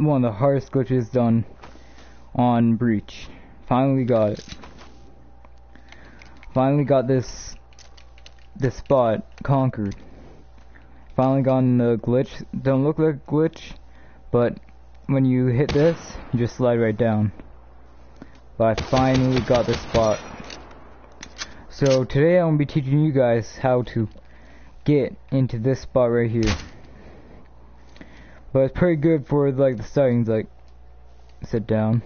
one of the hardest glitches done on Breach. Finally got it. Finally got this this spot conquered. Finally gotten the glitch. Don't look like glitch, but when you hit this, you just slide right down. But I finally got this spot. So today I'm going to be teaching you guys how to get into this spot right here. But it's pretty good for like the settings like sit down,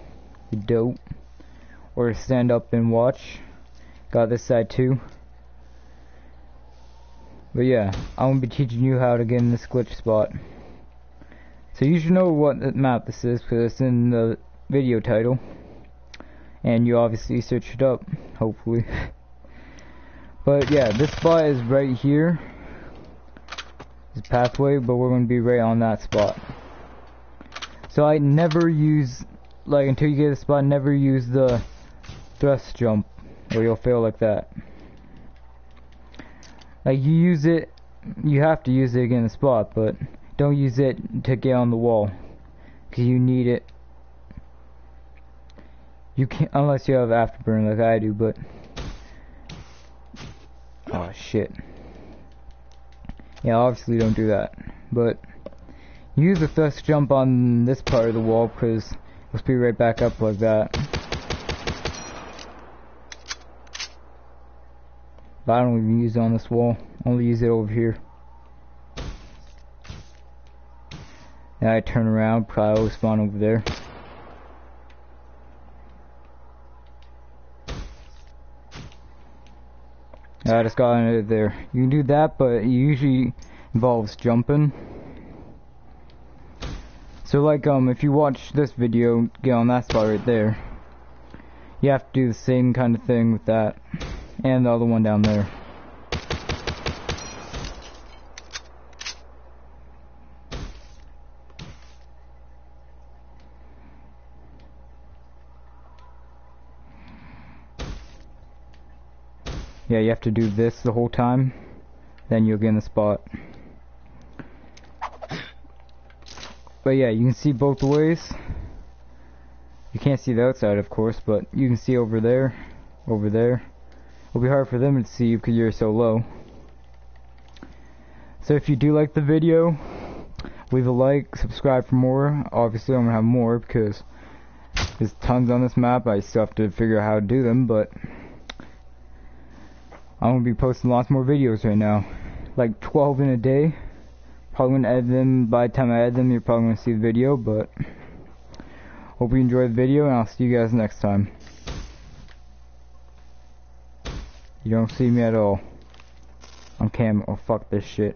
you dope, or stand up and watch. Got this side too. But yeah, I'm gonna be teaching you how to get in this glitch spot. So you should know what map this is because it's in the video title. And you obviously search it up, hopefully. but yeah, this spot is right here. This pathway, but we're gonna be right on that spot. So I never use, like until you get a spot, never use the thrust jump or you'll fail like that. Like you use it, you have to use it again in the spot, but don't use it to get on the wall, because you need it. You can't unless you have afterburn like I do, but oh shit. Yeah, obviously don't do that, but use the thrust jump on this part of the wall because it'll speed right back up like that. But I don't even use it on this wall. Only use it over here. And I turn around, probably spawn over there. I just got under there. You can do that, but it usually involves jumping. So like, um, if you watch this video, get on that spot right there. You have to do the same kind of thing with that. And the other one down there. Yeah, you have to do this the whole time, then you'll get in the spot. But yeah, you can see both ways. You can't see the outside, of course, but you can see over there, over there. It'll be hard for them to see you because you're so low. So if you do like the video, leave a like, subscribe for more. Obviously, I'm going to have more because there's tons on this map. I still have to figure out how to do them, but I'm to be posting lots more videos right now. Like 12 in a day. Probably to edit them. By the time I edit them, you're probably to see the video, but hope you enjoy the video, and I'll see you guys next time. You don't see me at all. On camera. Oh, fuck this shit.